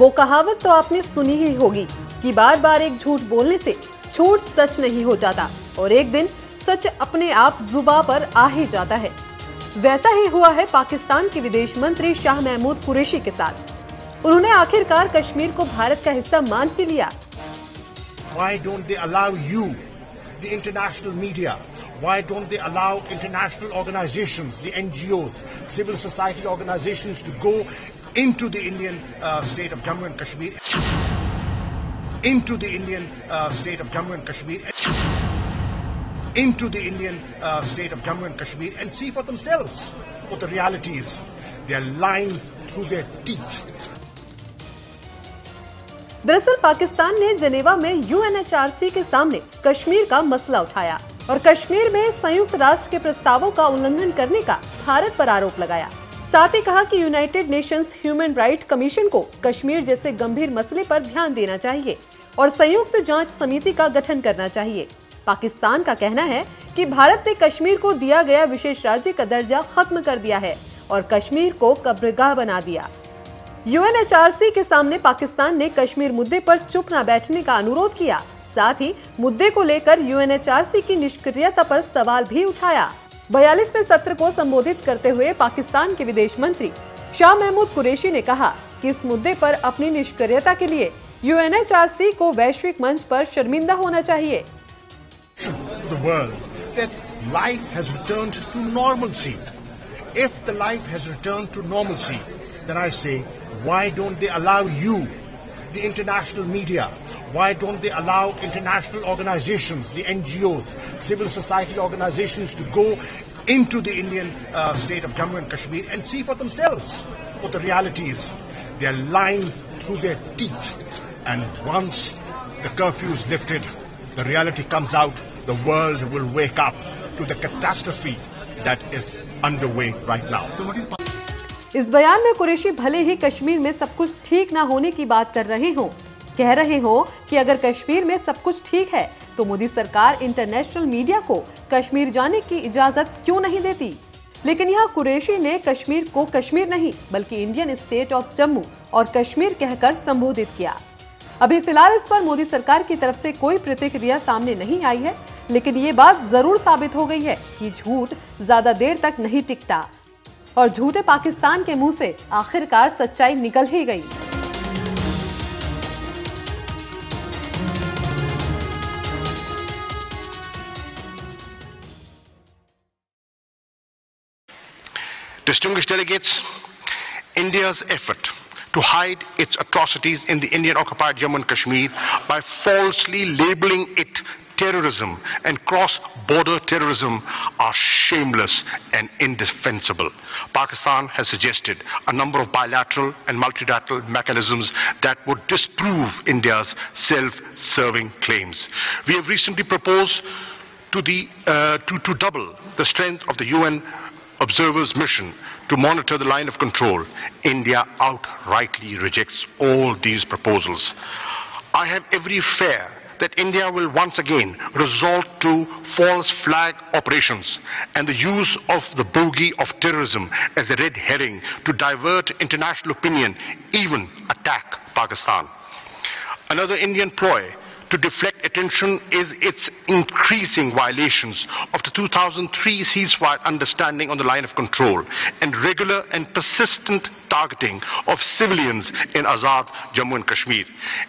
वो कहावत तो आपने सुनी ही होगी कि बार बार एक झूठ बोलने से झूठ सच नहीं हो जाता और एक दिन सच अपने आप जुबा पर आ ही जाता है वैसा ही हुआ है पाकिस्तान के विदेश मंत्री शाह महमूद कुरैशी के साथ उन्होंने आखिरकार कश्मीर को भारत का हिस्सा मान ही लिया Why don't they allow you, the international media? Why don't they allow international organizations, the NGOs, civil society organizations to go into the Indian uh, state of Jammu and Kashmir? Into the Indian uh, state of Jammu and Kashmir? Into the Indian uh, state of Jammu and Kashmir and see for themselves what the reality is. They're lying through their teeth. दरअसल पाकिस्तान ने Geneva में UNHRC के सामने कश्मीर का मसला उठाया और कश्मीर में संयुक्त राष्ट्र के प्रस्तावों का उल्लंघन करने का भारत पर आरोप लगाया साथ ही कहा कि United Nations human right commission को कश्मीर जैसे गंभीर मसले पर ध्यान देना चाहिए और संयुक्त जाँच समिति का गठन करना चाहिए। पाकिस्तान का कहना है कि भारत ने कश्मीर को दिया गया विशेष राज्य का दर्जा खत्म कर दिया है और कश्मीर को कब्रगाह बना दिया। यूएनएचआरसी के सामने पाकिस्तान ने कश्मीर मुद्दे पर चुप न बैठने का अनुरोध किया। साथ ही मुद्दे को लेकर यूएनएचआरसी की निष्क्रियता पर सवाल भी उठाया। बयालीसवें सत्र को संबोधित करते हुए पाकिस्तान के विदेश मंत्री शाह महमूद कुरेशी ने कहा कि इस मुद्दे पर अपनी निष्क्रियता के लिए यूएनएचआरसी को वैश्विक मंच पर शर्मिंदा होना चाहिए। International media why don't they allow international organizations, the NGOs, civil society organizations to go into the Indian uh, state of Jammu and Kashmir and see for themselves what the reality is. They're lying through their teeth. And once the curfew is lifted, the reality comes out, the world will wake up to the catastrophe that is underway right now. इस बयान में कुरैशी भले ही कश्मीर में सब कुछ ठीक ना होने की बात कर रहे हो कह रहे हो कि अगर कश्मीर में सब कुछ ठीक है तो मोदी सरकार इंटरनेशनल मीडिया को कश्मीर जाने की इजाज़त क्यों नहीं देती? लेकिन यहाँ कुरेशी ने कश्मीर को कश्मीर नहीं, बल्कि इंडियन स्टेट ऑफ़ जम्मू और कश्मीर कहकर संबोधित किया। अभी फ़िलहाल इस पर मोदी सरकार की तरफ़ से कोई प्रतिक्रिया सामने नहीं आई है, लेकिन ये बात ज़रूर साबित हो गई है कि झूठ ज़्यादा देर तक नहीं टिकता। और झूठे पाकिस्तान के मुँह से आखिरकार सच्चाई निकल ही गई। Distinguished delegates, India's effort to hide its atrocities in the Indian occupied Jammu and Kashmir by falsely labeling it terrorism and cross-border terrorism are shameless and indefensible. Pakistan has suggested a number of bilateral and multilateral mechanisms that would disprove India's self-serving claims. We have recently proposed to, the, uh, to, to double the strength of the UN observers mission to monitor the line of control. India outrightly rejects all these proposals. I have every fear that India will once again resort to false flag operations and the use of the bogey of terrorism as a red herring to divert international opinion, even attack Pakistan. Another Indian ploy to deflect attention is its increasing violations of the 2003 ceasefire understanding on the line of control and regular and persistent targeting of civilians in Azad, Jammu and Kashmir.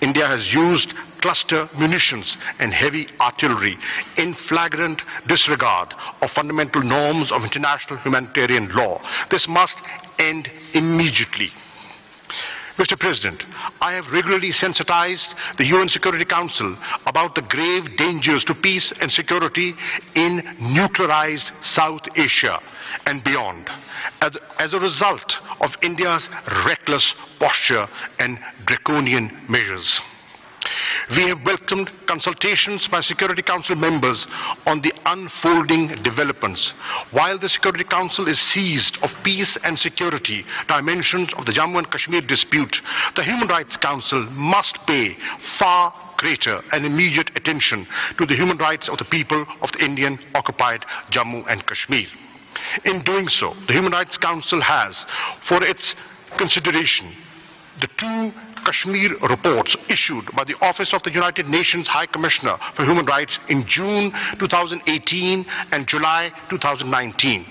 India has used cluster munitions and heavy artillery in flagrant disregard of fundamental norms of international humanitarian law. This must end immediately. Mr. President, I have regularly sensitized the UN Security Council about the grave dangers to peace and security in nuclearized South Asia and beyond as, as a result of India's reckless posture and draconian measures. We have welcomed consultations by Security Council members on the unfolding developments. While the Security Council is seized of peace and security dimensions of the Jammu and Kashmir dispute, the Human Rights Council must pay far greater and immediate attention to the human rights of the people of the Indian occupied Jammu and Kashmir. In doing so, the Human Rights Council has, for its consideration, the two Kashmir reports issued by the Office of the United Nations High Commissioner for Human Rights in June 2018 and July 2019.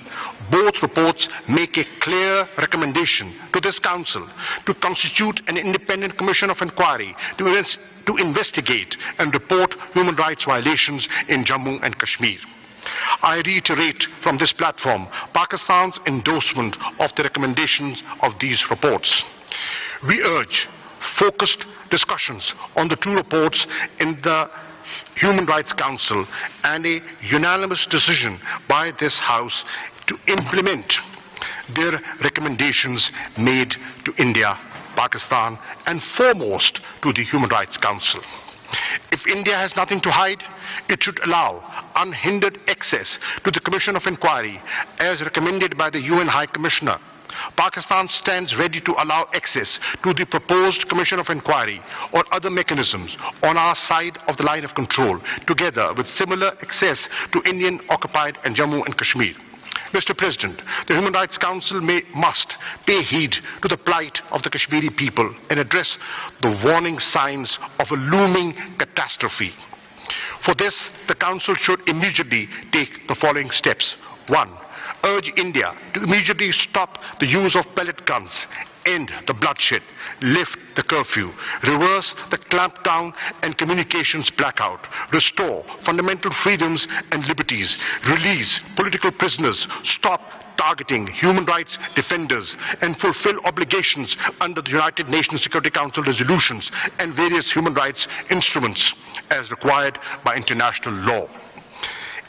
Both reports make a clear recommendation to this Council to constitute an independent commission of inquiry to, investigate and report human rights violations in Jammu and Kashmir. I reiterate from this platform Pakistan's endorsement of the recommendations of these reports. We urge focused discussions on the two reports in the Human Rights Council and a unanimous decision by this House to implement their recommendations made to India, Pakistan, and foremost to the Human Rights Council. If India has nothing to hide, it should allow unhindered access to the Commission of Inquiry as recommended by the UN High Commissioner Pakistan stands ready to allow access to the proposed Commission of Inquiry or other mechanisms on our side of the line of control, together with similar access to Indian occupied and Jammu and Kashmir. Mr. President, the Human Rights Council may, must pay heed to the plight of the Kashmiri people and address the warning signs of a looming catastrophe. For this, the Council should immediately take the following steps. One, urge India to immediately stop the use of pellet guns, end the bloodshed, lift the curfew, reverse the clampdown and communications blackout, restore fundamental freedoms and liberties, release political prisoners, stop targeting human rights defenders and fulfill obligations under the United Nations Security Council resolutions and various human rights instruments as required by international law.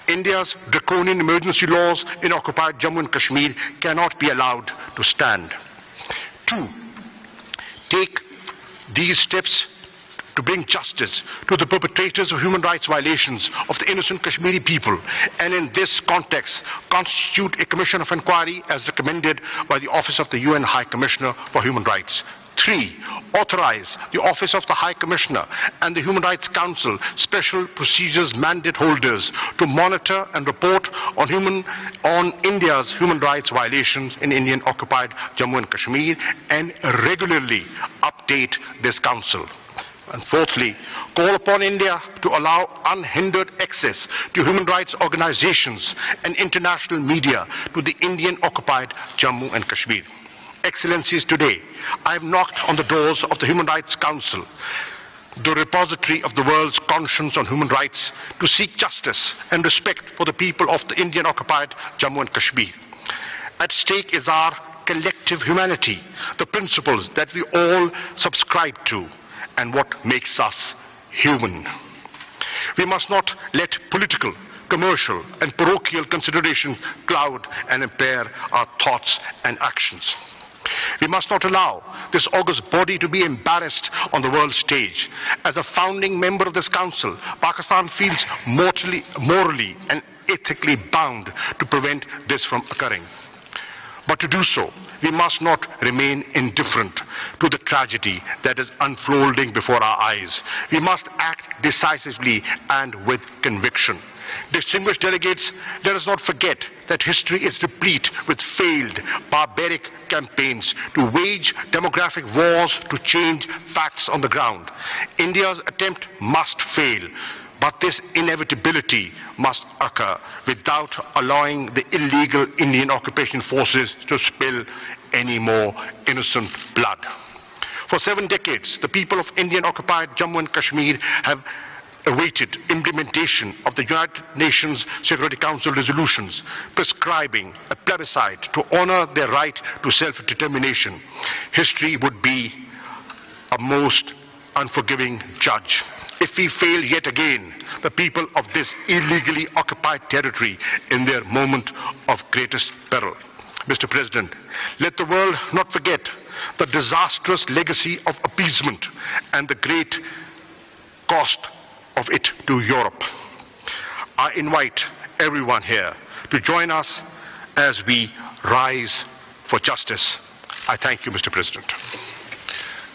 India's draconian emergency laws in occupied Jammu and Kashmir cannot be allowed to stand. Two, take these steps to bring justice to the perpetrators of human rights violations of the innocent Kashmiri people and in this context constitute a commission of inquiry as recommended by the Office of the UN High Commissioner for Human Rights. Three, authorize the Office of the High Commissioner and the Human Rights Council special procedures mandate holders to monitor and report on, human, on India's human rights violations in Indian occupied Jammu and Kashmir and regularly update this council. And fourthly, call upon India to allow unhindered access to human rights organizations and international media to the Indian occupied Jammu and Kashmir. Excellencies, today I have knocked on the doors of the Human Rights Council, the repository of the world's conscience on human rights, to seek justice and respect for the people of the Indian occupied Jammu and Kashmir. At stake is our collective humanity, the principles that we all subscribe to, and what makes us human. We must not let political, commercial, and parochial considerations cloud and impair our thoughts and actions. We must not allow this august body to be embarrassed on the world stage. As a founding member of this council, Pakistan feels morally, morally and ethically bound to prevent this from occurring. But to do so, we must not remain indifferent to the tragedy that is unfolding before our eyes. We must act decisively and with conviction. Distinguished delegates, let us not forget that history is replete with failed, barbaric campaigns to wage demographic wars to change facts on the ground. India's attempt must fail. But this inevitability must occur without allowing the illegal Indian occupation forces to spill any more innocent blood. For seven decades, the people of Indian occupied Jammu and Kashmir have awaited implementation of the United Nations Security Council resolutions prescribing a plebiscite to honor their right to self-determination. History would be a most unforgiving judge. If we fail yet again the people of this illegally occupied territory in their moment of greatest peril. Mr. President, let the world not forget the disastrous legacy of appeasement and the great cost of it to Europe. I invite everyone here to join us as we rise for justice. I thank you, Mr. President.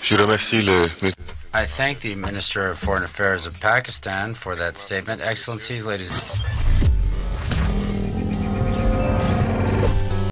Je remercie le I thank the Minister of Foreign Affairs of Pakistan for that statement. Excellencies, ladies